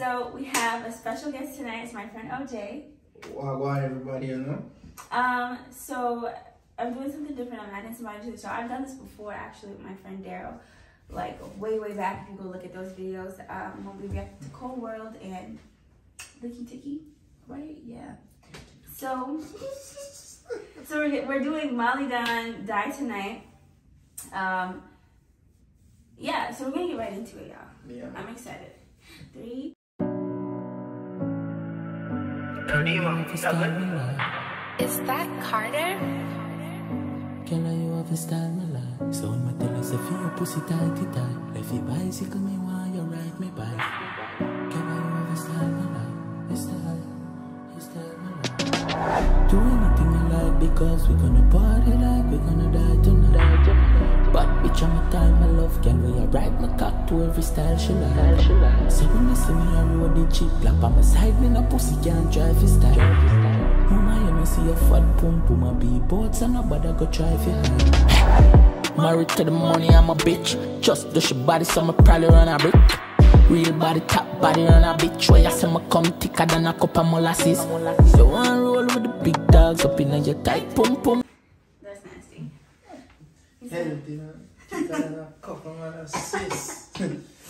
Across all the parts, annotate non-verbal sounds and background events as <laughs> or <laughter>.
So we have a special guest tonight. It's my friend OJ. Wagwan, everybody, you know. Um, so I'm doing something different. I'm adding somebody to the show. I've done this before actually with my friend Daryl, like way way back. If you go look at those videos, um, when we reacted to Cold World and Licky Ticky, right? Yeah. So, <laughs> so we're, we're doing Malie Donn Die Tonight. Um, yeah. So we're gonna get right into it, y'all. Yeah. I'm excited. Three. Is that Carter? Girl, you have a style me like So when my tell us if you pussy tighty tight If you bicycle me while you ride me bike Girl, you have a style me like A style, a style me like Do anything you like because we gonna party like we gonna die tonight But bitch, I'm a time I love Girl, we a ride my cock to every style she like So when you see me a road the cheap Lap on my side, me no pussy can't drive his style Mama, you me see a fat pump pum a be boats and nobody go try fi hide. Married to the money, I'm a bitch. Just do she body, so me probably run a brick. Real body, top body, run a bitch. Where you see me come thicker than a cup of molasses. You want roll with the big dogs up in your tight pum pum. That's nasty. Healthy, man. Thicker than a couple man of sis.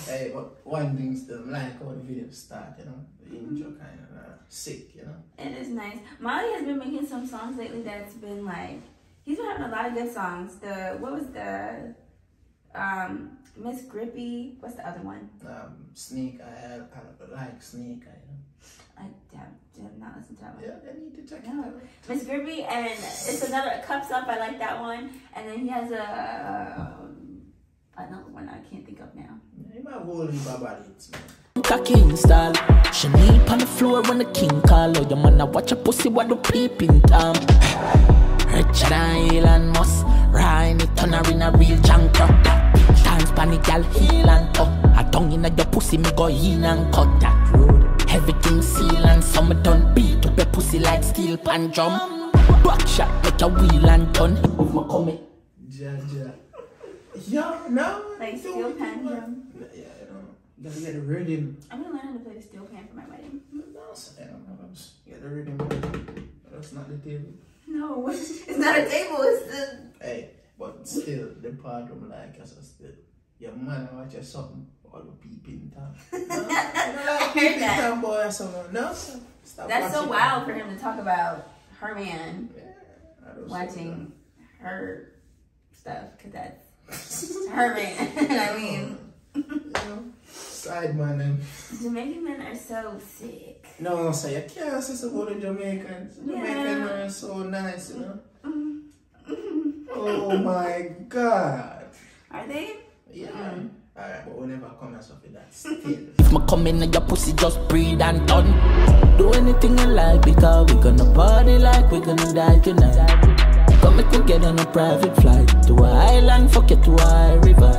hey, but one thing still, like how the video start, you know. The intro kind of uh, sick, you know. It is nice. Malie has been making some songs lately that's been like he's been having a lot of good songs. The what was the um Miss Grippy? What's the other one? Um, Snake, I, I, I like Snake, I, you know. I have, have not listened to that one. Yeah, they need to check No. it out. Miss Grippy and it's another Cups Up. I like that one. And then he has a another one I can't think of now. You might hold you body, it's man. Cocky install. Chanel on the floor when the king call. Oh, your man, I watch a pussy what the peeping tom. Richer than Elon Musk. Ryan it turn her in a real junker. Times pan the gal heel and tuck. A tongue in your pussy, me go in and cut that road. Everything seal and some done beat up your pussy like steel pan drum. Back shot make a wheel and turn. If me come in. Ja, Yeah, no. Like steel pan drum. Yeah, you know. Gotta get the rhythm. I'm gonna learn how to play the steel pan for my wedding. No, say, you know, get the rhythm. That's not the table. No, <laughs> it's not a table. It's the Hey, but still, the part of like, as I still, your man watch you something, all the peeping time. <laughs> No, like peeping that. time, boy, or something. No. Stop That's so wild for him to talk about her man Yeah, I don't watching her stuff because that's her <laughs> man. I mean, You side man, and Jamaican men are so sick. no, so you can't say about the Jamaicans. Jamaican Yeah. men are so nice, you know. Mm. <laughs> Oh my god. Are they? Yeah. Alright, but we never come and as of that still. If me come in and your pussy just breathe and done. Do anything you like because we gonna party like we gonna die tonight. Come make we get on a private flight to a island, fuck it to a high river.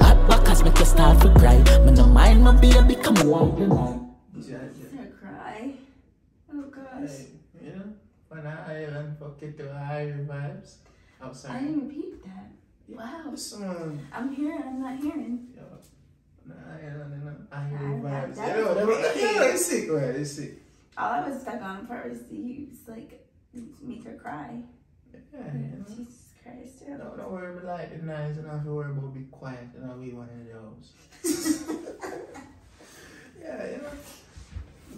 Hot backers make you start to cry. Me no mind my baby come on tonight. Yeah, yeah. Is cry? Oh gosh. Hey, you know, on an island, fuck it to higher vibes. I Outside. didn't even peep that. Wow. Someone, I'm hearing, I'm not hearing. yo, on an island, you know, higher Yeah, vibes. that- You know, that they is were- crazy. yeah, it's sick, man, it's sick. All I was stuck on first, he was like, make her cry. Yeah, mm-hmm. you know. Jesus Christ. Don't, don't worry about like the nice, you don't have to worry about be quiet, and I'll be one of those. <laughs> yeah, you know.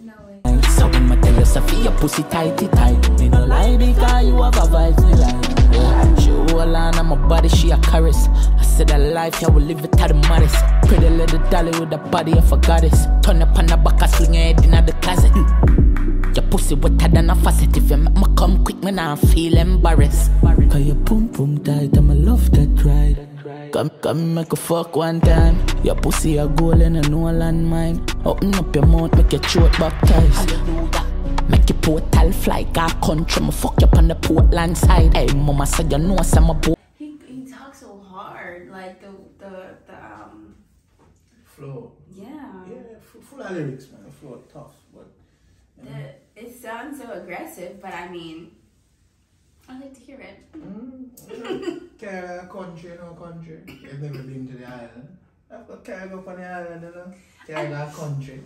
No way. So when me tell you Sophia pussy tighty tight Me no lie because you have a vibe me like yeah. She hold on on my body, she a caress I said that life, yeah, we live it to the maddest Pretty little dolly with a body of a goddess Turn up on the back, I sling your head in the closet Your pussy wetter than a faucet If you make me come quick, me nah feel embarrassed Cause your pum pum tight, and I love that ride Come, come make a fuck one time Your pussy a goal and a no landmine Open up your mouth, make your throat baptized Make your portal fly, got country Me fuck you up on the Portland side Hey mama said you know some a boy He, he talks so hard. Like the, the, the, um, Flow. yeah. Yeah, f- full of lyrics, man. The flow tough, but. The, it sounds so aggressive, but I mean, I like to hear it. Mm, you know, Carry a country, no country. You've never been to the island. I've got carry up on the island, you know. Carry country.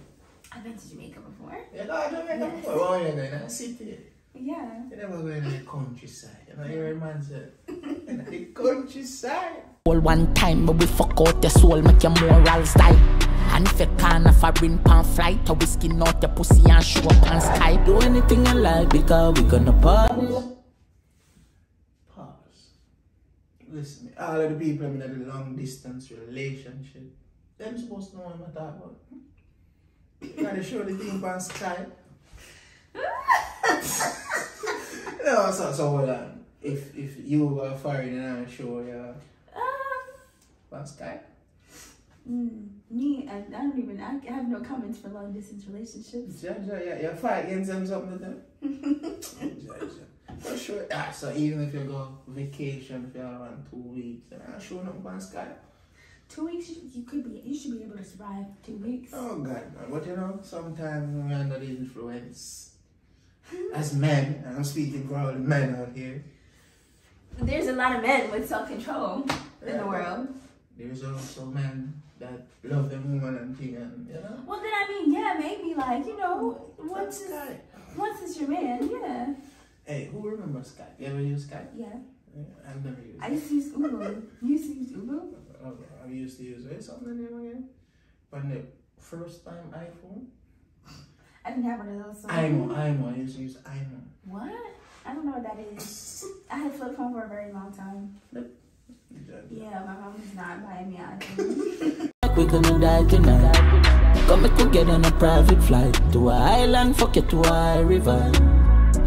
I've been to Jamaica before. You know, Jamaica Yes. before. Well, you're going to city. Yeah. You never go in the countryside. You know, your man said, in the countryside. All one time, but we fuck out your soul, make your morals die. And if you can't afford bring pan flight, or we skin out your pussy and show up on sky. Do anything I like because we gonna party. Pause. Listen, all of the people in a long distance relationship, them supposed to know what I'm talking about. Gotta show the thing on Skype. <laughs> no, so, so hold on. If if you were foreign and I show you Um, on Skype, me, I, I don't even, I have no comments for long distance relationships. yeah, yeah, yeah, you fight against them something yeah, yeah. For sure. Ah, so even if you go vacation, if you're on two weeks, and I show up on Skype. Two weeks, you, you could be, you should be able to survive two weeks. Oh God, man. But you know, sometimes we're under the influence. As men, and I'm speaking for all the men out here. There's a lot of men with self control in the world. There's also men that love them woman and thing and you know. Well, then I mean, yeah, maybe like you know, once That's it's, Skype. once it's your man, yeah, Hey, who remembers Skype? You ever use Skype? yeah. Yeah, I've never used I used to use Uber. You used to use Uber? Oh, I used to use it. Something in there again. But the first time iPhone. I didn't have one of those. So IMO, IMO. I used to use IMO. What? I don't know what that is. I had a flip phone for a very long time. Yeah, my mom is not buying me. Like <laughs> we gonna die tonight. Come we get on a private flight to a island, fuck you to a river.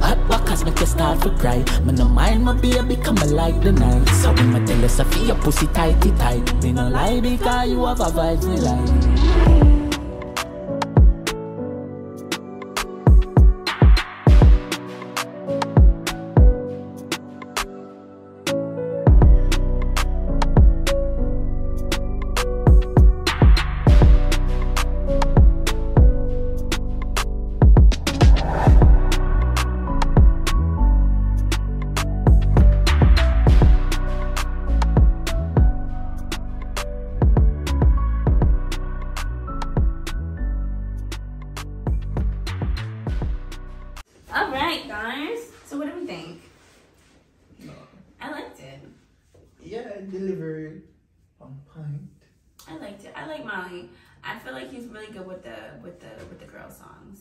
Hot backers make you start to cry. Me no mind my baby, come like the night. So when me tell you, Sophie, your pussy tighty tight. Me no lie because you have a vibe me like. The with the with the girl songs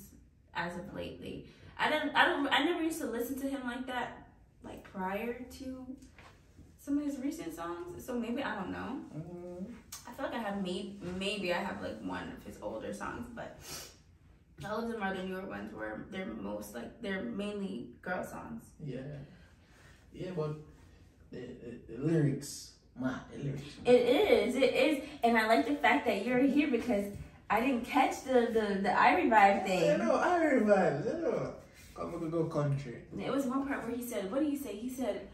as of lately. I don't I don't I never used to listen to him like that like prior to some of his recent songs. So maybe I don't know. Mm, I feel like I have maybe maybe I have like one of his older songs, but all of them are the newer ones where they're most like they're mainly girl songs. yeah. Yeah, but the, the, the lyrics, My, the lyrics. It is, it is, and I like the fact that you're here because I didn't catch the the the I revive I thing. know, I vibes, I know. Come we could go country. It was one part where he said, "What do you say?" He said,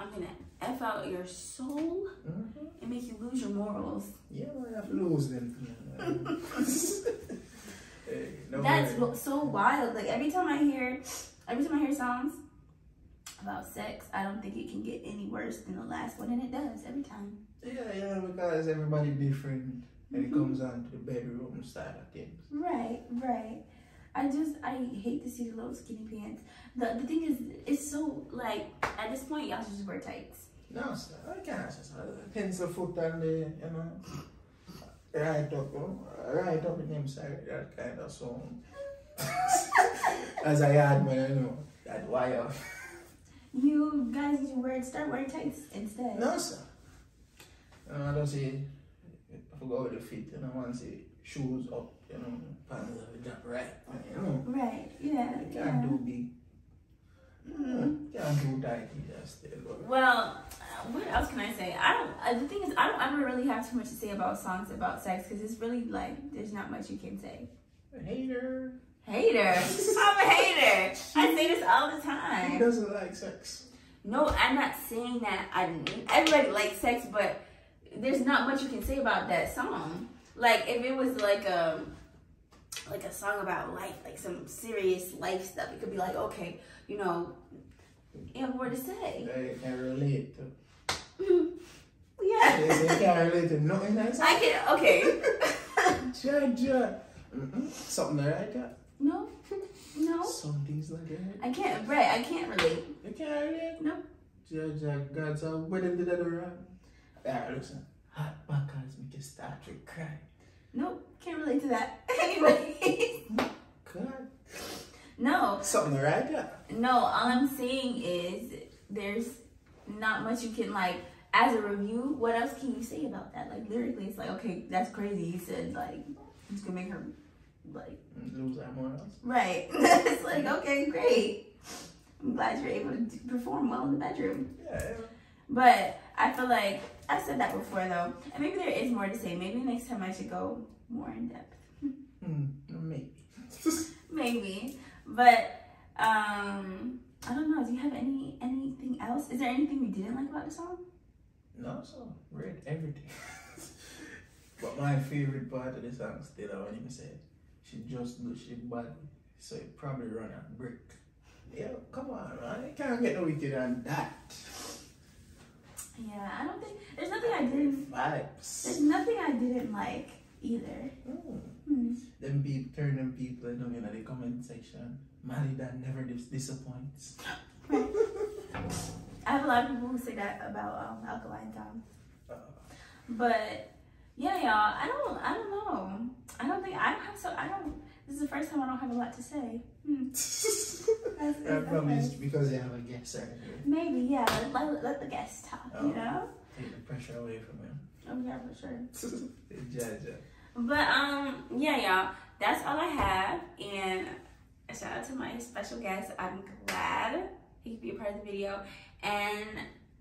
"I'm gonna f out your soul Mm-hmm. and make you lose your morals." Yeah, I have to lose them. <laughs> hey, no That's worry. wa- so wild. Like every time I hear, every time I hear songs about sex, I don't think it can get any worse than the last one, and it does every time. Yeah, yeah, because everybody different when Mm-hmm. it comes on to the bedroom side of things. Right, right. I just I hate to see the little skinny pants. The the thing is, it's so like at this point y'all should just wear tights. No, sir, I can't say so. Pencil foot on the, you know, right up, right up in him side, that kind of song. <laughs> As I had, man, you know, that wire. You guys need to wear start wearing tights instead. No, sir. I don't see, Forgot with the feet, you know, once the shoes up, you know, pants are drop right, you know. Right. Yeah. You yeah. can't do big, Mhm. can't do tight, just. Well, what else can I say? I don't. Uh, the thing is, I don't ever really have too much to say about songs about sex because it's really like there's not much you can say. Hater. Hater. <laughs> I'm a hater. I say this all the time. doesn't like sex? No, I'm not saying that. I everybody likes sex, but there's not much you can say about that song. Like if it was like a like a song about life, like some serious life stuff, it could be like, okay, you know, you have more to say. They can relate to. <laughs> Yeah. They, they can't relate to nothing that's I can okay. <laughs> Judge, Mm-mm. Something that I got. No, no. Some things like that. I can't. Right, I can't relate. You can't relate. No. Judge, I got some wedding did that around. Listen. Hot backers make you start to cry. Nope, can't relate to that. anyway, <laughs> <laughs> God. no, Something that I got. no. All I'm saying is there's not much you can like as a review. What else can you say about that? Like lyrically, it's like okay, that's crazy. You said like it's gonna make her like Lose that more else. right. <laughs> it's like okay, great. I'm glad you're able to perform well in the bedroom. Yeah. But I feel like I said that before though, and maybe there is more to say. Maybe next time I should go more in depth. Hmm, maybe. <laughs> Maybe, but um, I don't know. Do you have any anything else? Is there anything we didn't like about the song? no, so we read everything. <laughs> but my favorite part of the song still, I him to say, she just do she body, so it probably run a brick. Yeah, come on, man. You can't get no wicked on that. Yeah, I don't think there's nothing I didn't. Vibes. There's nothing I didn't like either. Hmm. Hmm. Them people, turn them people you know, in the comment section. Malie that never dis- disappoints. <laughs> I have a lot of people who say that about um, Alkaline Tom. Uh, But yeah, y'all, I don't, I don't know. I don't think I don't have so. I don't. This is the first time I don't have a lot to say. Hmm. <laughs> That's, that probably is okay. because they have a guest right here. Maybe, yeah. Let, let, let the guest talk. Oh. You know. Take the pressure away from him. Oh yeah, for sure. <laughs> Jaja. But um, yeah, y'all, that's all I have. And a shout out to my special guest. I'm glad he could be a part of the video. And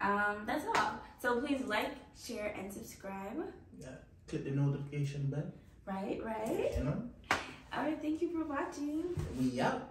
um, that's all. So please like, share, and subscribe. Yeah. Click the notification bell. Right, right. You know. All right, thank you for watching. We out.